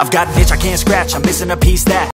I've got an itch I can't scratch, I'm missing a piece that